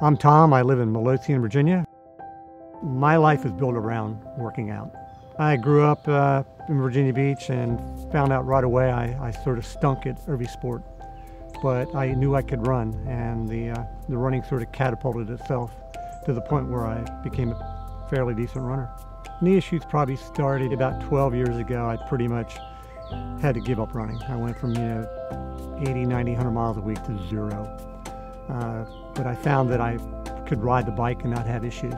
I'm Thom. I live in Midlothian, Virginia. My life is built around working out. I grew up uh, in Virginia Beach and found out right away I, I, sort of stunk at every sport. But I knew I could run, and the, uh, the running sort of catapulted itself to the point where I became a fairly decent runner. Knee issues probably started about 12 years ago. I pretty much had to give up running. I went from, you know, 80, 90, 100 miles a week to zero. Uh, but I found that I could ride the bike and not have issues.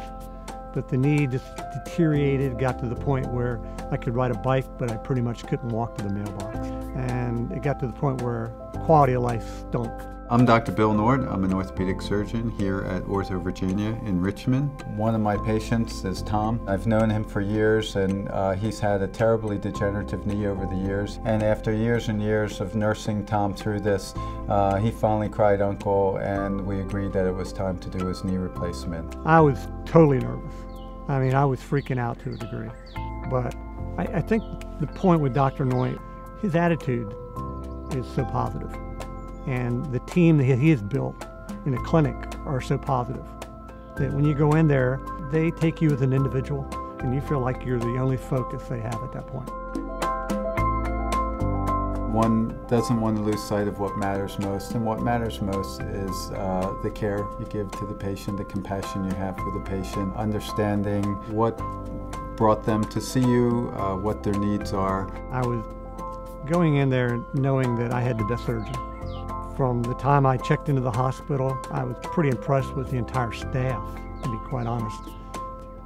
But the knee just deteriorated, got to the point where I could ride a bike, but I pretty much couldn't walk to the mailbox. And it got to the point where quality of life stunk. I'm Dr. Bill Nordt. I'm an orthopedic surgeon here at OrthoVirginia in Richmond. One of my patients is Thom. I've known him for years and uh, he's had a terribly degenerative knee over the years. And after years and years of nursing Thom through this, uh, he finally cried uncle and we agreed that it was time to do his knee replacement. I was totally nervous. I mean, I was freaking out to a degree. But I, I think the point with Dr. Nordt, his attitude is so positive and the team that he has built in a clinic are so positive that when you go in there, they take you as an individual and you feel like you're the only focus they have at that point. One doesn't want to lose sight of what matters most, and what matters most is uh, the care you give to the patient, the compassion you have for the patient, understanding what brought them to see you, uh, what their needs are. I was going in there knowing that I had the best surgeon. From the time I checked into the hospital, I was pretty impressed with the entire staff, to be quite honest.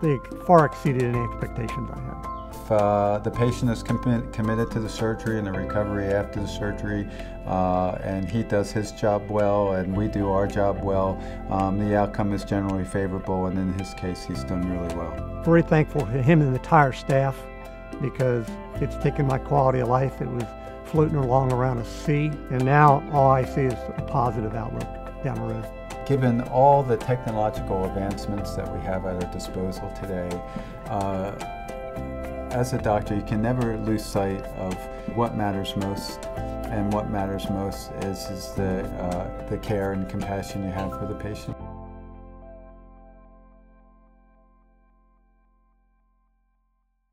They far exceeded any expectations I had. If uh, the patient is com committed to the surgery and the recovery after the surgery, uh, and he does his job well and we do our job well, um, the outcome is generally favorable, and in his case, he's done really well. Very thankful to him and the entire staff because it's taken my quality of life. It was floating along around a C, and now all I see is a positive outlook down the road. Given all the technological advancements that we have at our disposal today, uh, as a doctor, you can never lose sight of what matters most, and what matters most is, is the, uh, the care and compassion you have for the patient.